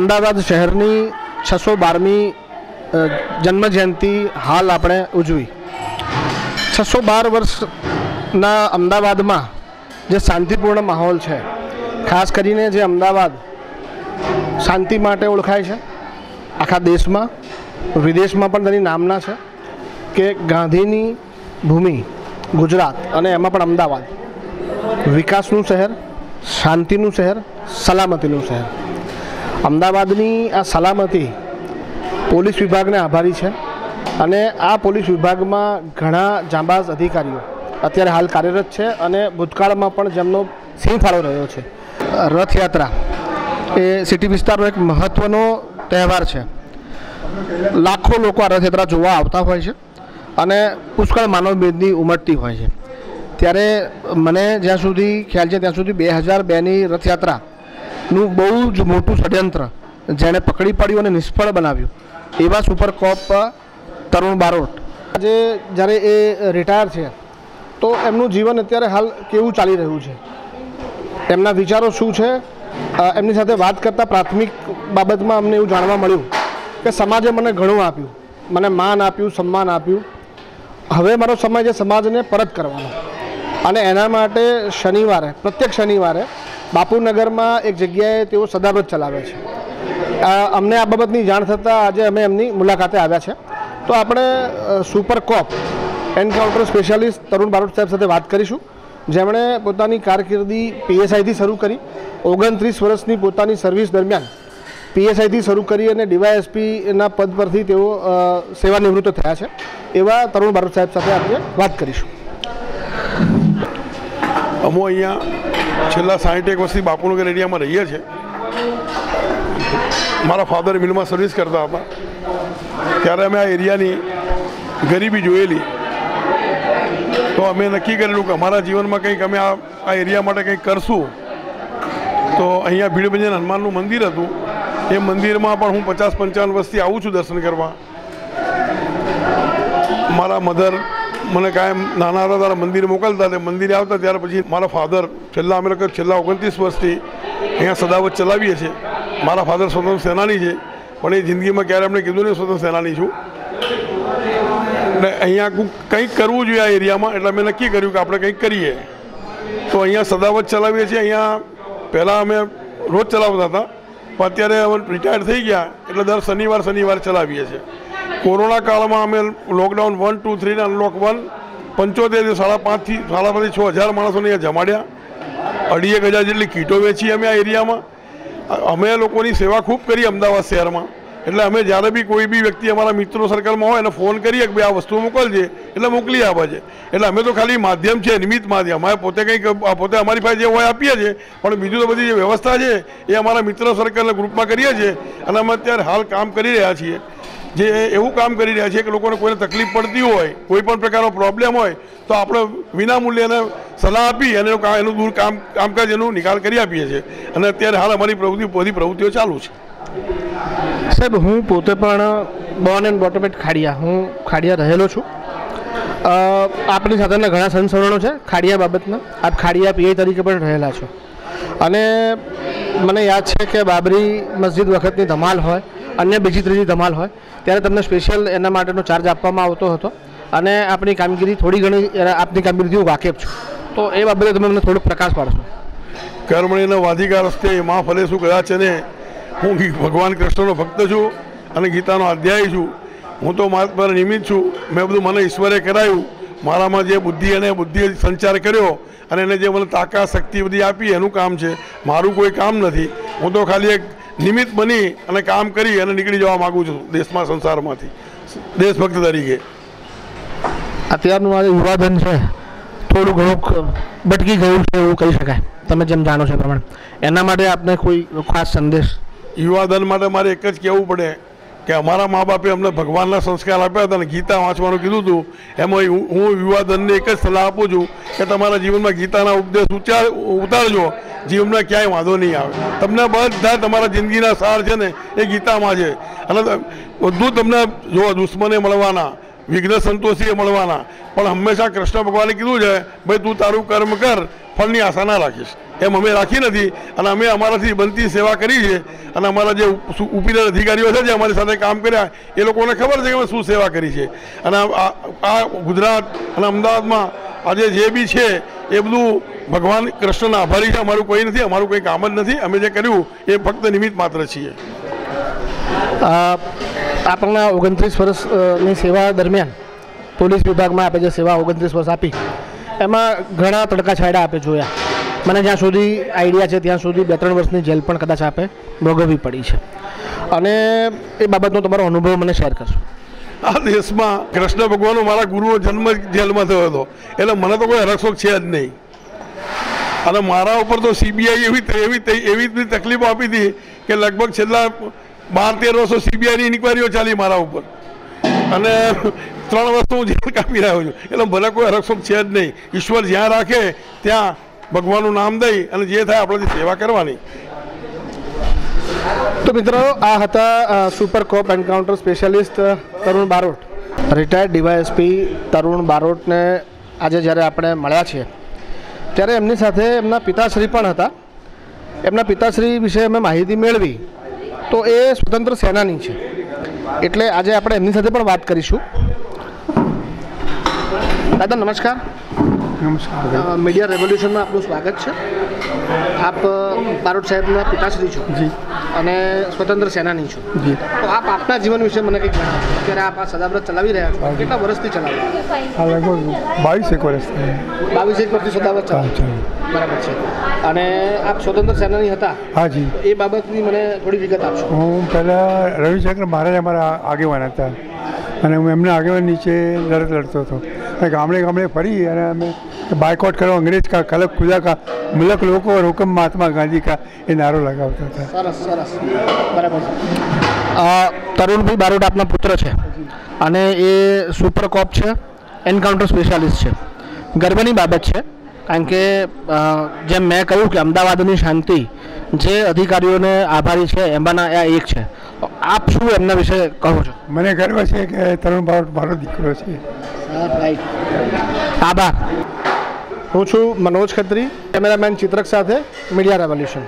અમદાવાદ શહેરની છસો બારમી જન્મજયંતિ હાલ આપણે ઉજવી. છસો બાર વર્ષના અમદાવાદમાં જે શાંતિપૂર્ણ માહોલ છે, ખાસ કરીને જે અમદાવાદ શાંતિ માટે ઓળખાય છે, આખા દેશમાં, વિદેશમાં પણ તેની નામના છે કે ગાંધીની ભૂમિ ગુજરાત અને એમાં પણ અમદાવાદ. વિકાસનું શહેર, શાંતિનું શહેર, સલામતીનું શહેર. અમદાવાદની આ સલામતી પોલીસ વિભાગને આભારી છે અને આ પોલીસ વિભાગમાં ઘણા જાંબાઝ અધિકારીઓ અત્યારે હાલ કાર્યરત છે અને ભૂતકાળમાં પણ જેમનો સિંહ ફાળો રહ્યો છે. રથયાત્રા એ સિટી વિસ્તારનો એક મહત્ત્વનો તહેવાર છે. લાખો લોકો આ રથયાત્રા જોવા આવતા હોય છે અને પુષ્કળ માનવ ભેદની ઉમટતી હોય છે. ત્યારે મને જ્યાં સુધી ખ્યાલ છે ત્યાં સુધી બે હજાર બેની રથયાત્રાનું બહુ જ મોટું ષડયંત્ર જેણે પકડી પડ્યું અને નિષ્ફળ બનાવ્યું. એવા સુપર કોપ તરુણ બારોટ. આજે જ્યારે એ રિટાયર છે, તો એમનું જીવન અત્યારે હાલ કેવું ચાલી રહ્યું છે? એમના વિચારો શું છે? એમની સાથે વાત કરતાં પ્રાથમિક બાબતમાં અમને એવું જાણવા મળ્યું કે સમાજે મને ઘણું આપ્યું. મને માન આપ્યું, સન્માન આપ્યું. હવે મારો સમય છે સમાજને પરત કરવાનો. અને એના માટે શનિવારે, પ્રત્યેક શનિવારે બાપુનગરમાં એક જગ્યાએ તેઓ સદાવ્રત ચલાવે છે. અમને આ બાબતની જાણ થતાં આજે અમે એમની મુલાકાતે આવ્યા છે. તો આપણે super cop encounter specialist Tarun Barot સાહેબ સાથે વાત કરીશું. જેમણે પોતાની કારકિર્દી પીએસઆઈથી શરૂ કરી, ઓગણત્રીસ વર્ષની પોતાની સર્વિસ દરમિયાન પીએસઆઈથી શરૂ કરી અને ડીવાયએસપીના પદ પરથી તેઓ સેવાનિવૃત્ત સેવા નિવૃત્ત થયા છે. એવા તરુણ બારોટ સાહેબ સાથે આપણે વાત કરીશું. અમો અહીંયા છેલ્લા એક વર્ષથી બાપુનગર એરિયામાં રહીએ છીએ. મારા ફાધર મિલમાં સર્વિસ કરતા હતા. ત્યારે અમે આ એરિયાની ગરીબી જોયેલી. તો અમે નક્કી કરેલું કે અમારા જીવનમાં કંઈક અમે આ આ એરિયા માટે કંઈક કરશું. તો અહીંયા ભીડભંજન હનુમાનનું મંદિર હતું. એ મંદિરમાં પણ હું પચાસ પંચાવન વર્ષથી આવું છું દર્શન કરવા. મારા મધર મને કાયમ નાના હતા ત્યારે મંદિરે મોકલતા તે મંદિરે આવતા ત્યાર પછી મારા ફાધર છેલ્લા અમે લોકો છેલ્લા ઓગણત્રીસ વર્ષથી અહીંયા સદાવત ચલાવીએ છીએ. મારા ફાધર સ્વતંત્ર સેનાની છે, પણ એ જિંદગીમાં ક્યારે એમણે કીધું નહીં, સ્વતંત્ર સેનાની છું. ને અહીંયા કંઈક કરવું જોઈએ આ એરિયામાં, એટલે અમે નક્કી કર્યું કે આપણે કંઈક કરીએ. તો અહીંયા સદાવત ચલાવીએ છીએ, અહીંયા પહેલાં અમે રોજ ચલાવતા હતા, પણ અત્યારે અમે રિટાયર થઈ ગયા, એટલે દર શનિવાર શનિવાર ચલાવીએ છીએ. કોરોના કાળમાં અમે લોકડાઉન વન, ટુ થ્રી અને અનલોક વન, પંચોતેર સાડા પાંચથી સાડા પાંચથી છ હજાર માણસોને અહીંયા જમાડ્યા. અઢી એક હજાર જેટલી કીટો વેચી અમે આ એરિયામાં. અમે લોકોની સેવા ખૂબ કરી અમદાવાદ શહેરમાં. એટલે અમે જ્યારે બી કોઈ બી વ્યક્તિ અમારા મિત્રો સર્કલમાં હોય, એને ફોન કરીએ કે ભાઈ આ વસ્તુ મોકલજે, એટલે મોકલી આપે છે. એટલે અમે તો ખાલી માધ્યમ છે, નિમિત્ત માધ્યમ. અમે પોતે કંઈક પોતે અમારી પાસે જે હોય આપીએ છીએ, પણ બીજું તો બધી જે વ્યવસ્થા છે, એ અમારા મિત્ર સર્કલના ગ્રુપમાં કરીએ છીએ. અને અમે અત્યારે હાલ કામ કરી રહ્યા છીએ. જે એવું કામ કરી રહ્યા છે કે લોકોને કોઈને તકલીફ પડતી હોય, કોઈ પણ પ્રકારનો પ્રોબ્લેમ હોય, તો આપણે વિનામૂલ્યે એને સલાહ આપી અને એનું દૂર કામ, કામકાજ એનું નિકાલ કરી આપીએ છીએ. અને અત્યારે હાલ અમારી પ્રવૃત્તિ, બધી પ્રવૃત્તિઓ ચાલુ છે. સાહેબ, હું પોતે પણ બોર્ન એન્ડ બોટોમેટ ખાડિયા. હું ખાડિયા રહેલો છું. આપણી સાથેના ઘણા સંસરણો છે ખાડિયા બાબતના. આપ ખાડિયા પીઆઈ તરીકે પણ રહેલા છો. અને મને યાદ છે કે બાબરી મસ્જિદ વખતની ધમાલ હોય અન્ય બીજી ત્રીજી ધમાલ હોય, ત્યારે તમને સ્પેશિયલ એના માટેનો ચાર્જ આપવામાં આવતો હતો. અને આપની કામગીરી થોડી ઘણી આપની કામગીરીથી હું વાકેફ છું. તો એ બાબતે તમે મને થોડોક પ્રકાશ પાડશો. કર્મણીના વાધિકા રસ્તે માં ફલે શું કદાચ અને હું ભગવાન કૃષ્ણનો ભક્ત છું અને ગીતાનો અધ્યાય છું. હું તો મારા પર નિમિત્ત છું. મેં બધું મને ઈશ્વરે કરાયું. મારામાં જે બુદ્ધિ અને બુદ્ધિ સંચાર કર્યો અને એને જે મને તાકાત, શક્તિ બધી આપી, એનું કામ છે. મારું કોઈ કામ નથી. હું તો ખાલી એક નિમિત્ત બની અને કામ કરી અને નીકળી જવા માગું છું દેશમાં સંસારમાંથી. દેશભક્ત તરીકે. અત્યારનું આ યુવાધન છે. થોડું ઘણું ભટકી ગયું છે એવું કહી શકાય. તમે જેમ જાણો છો પ્રમાણે. એના માટે આપને કોઈ ખાસ સંદેશ? યુવાધન માટે મારે એક જ કહેવું પડે. કે અમારા મા બાપે અમને ભગવાનના સંસ્કાર આપ્યા હતા અને ગીતા વાંચવાનું કીધું હતું. એમાં હું યુવાધનને એક જ સલાહ આપું છું કે તમારા જીવનમાં ગીતાના ઉપદેશ ઉચ્ચાર ઉતારજો. જીવનમાં ક્યાંય વાંધો નહીં આવે. તમને બધા તમારા જિંદગીના સાર છે ને એ ગીતામાં છે. અને બધું તમને જો દુશ્મને મળવાના, વિઘ્ન સંતોષીએ મળવાના, પણ હંમેશા કૃષ્ણ ભગવાને કીધું છે, ભાઈ તું તારું કર્મ કર, ફળની આશા ના રાખીશ. એમ અમે રાખી નથી અને અમે અમારાથી બનતી સેવા કરી છે અને અમારા જે ઉપીર અધિકારીઓ છે જે અમારી સાથે કામ કર્યા, એ લોકોને ખબર છે કે અમે શું સેવા કરી છે. અને આ ગુજરાત અને અમદાવાદમાં આજે જે બી છે, એ બધું ભગવાન કૃષ્ણના આભારી છે. અમારું કોઈ નથી, અમારું કોઈ કામ જ નથી. અમે જે કર્યું, એ ફક્ત નિમિત્ત માત્ર છીએ. આપણા ઓગણત્રીસ વર્ષની સેવા દરમિયાન પોલીસ વિભાગમાં આપે જે સેવા ઓગણત્રીસ વર્ષ આપી, એમાં ઘણા તડકા છાંયડા આપે જોયા. મને જ્યાં સુધી આઈડિયા છે, ત્યાં સુધી બે ત્રણ વર્ષની જેલ પણ કદાચ આપે, ભોગવવી પડી છે. અને એ બાબતનો તમારો અનુભવ મને શેર કરશો. આ દેશમાં કૃષ્ણ ભગવાનનો મારા ગુરુનો જન્મ જેલમાં થયો હતો. એટલે મને તો કોઈ હરકશોક છે જ નહીં. અને મારા ઉપર તો સીબીઆઈ એવી એવી એવી બધી તકલીફો આપી હતી કે લગભગ છેલ્લા બાર તેર વર્ષો સીબીઆઈની ઇન્કવાયરીઓ ચાલી મારા ઉપર. અને ત્રણ વર્ષ હું જેલ કાપી રહ્યો છું. એટલે મને કોઈ હરકશોક છે જ નહીં. ઈશ્વર જ્યાં રાખે, ત્યાં ભગવાનનું નામ દઈ અને જે થાય આપણાથી સેવા કરવાની. તો મિત્રો, આ હતા super cop encounter specialist Tarun Barot. Retired DYSP Tarun બારોટને આજે જ્યારે આપણે મળ્યા છીએ, ત્યારે એમની સાથે એમના પિતાશ્રી પણ હતા. એમના પિતાશ્રી વિશે અમે માહિતી મેળવી. તો એ સ્વતંત્ર સેનાની છે. એટલે આજે આપણે એમની સાથે પણ વાત કરીશું. દાદા, નમસ્કાર. નમસ્કાર મીડિયા રેવોલ્યુશનમાં આપનું સ્વાગત છે. આપ બારોટ સાહેબના પિતાશ્રી છો જી. અને સ્વતંત્ર સેનાની છો. જી. તો આપ આપના જીવન વિશે મને કંઈક જણાવો. અત્યારે આપ આ સદાવ્રત ચલાવી રહ્યા છો. કેટલા વર્ષથી ચલાવો? લગભગ બાવીસ એક વર્ષ બાવીસ એક વર્ષથી સદાવ્રત ચલાવો. બરાબર છે. અને આપ સ્વતંત્ર સેનાની હતા. હા જી. એ બાબતની મને થોડી વિગત આપશો. હું પહેલાં રવિશંકર મહારાજ અમારા આગેવાન હતા. અને હું એમના આગેવાન નીચે લડત લડતો હતો. અને ગામડે ગામડે ફરી અને અમે બાયકોટ કરો અંગ્રેજ કા કલક ખુદા કા મુલક લોકો ઓર હુકમ મહાત્મા ગાંધી કા એ નારો લગાવતા હતા. સરસ સરસ. બરાબર તરુણભાઈ બારોટ આપના પુત્ર છે. અને એ સુપર કોપ છે એન્કાઉન્ટર સ્પેશિયાલિસ્ટ છે. ગર્વની બાબત છે કારણ કે જેમ મેં કહ્યું કે અમદાવાદની શાંતિ જે અધિકારીઓને આભારી છે એમાંના આ એક છે. આપ શું એમના વિશે કહો છો? મને ગર્વ છે કે તરુણ બારોટ મારો દીકરો છે. આભાર. હું છું મનોજ ખત્રી કેમેરામેન ચિત્રક સાથે મીડિયા રેવોલ્યુશન.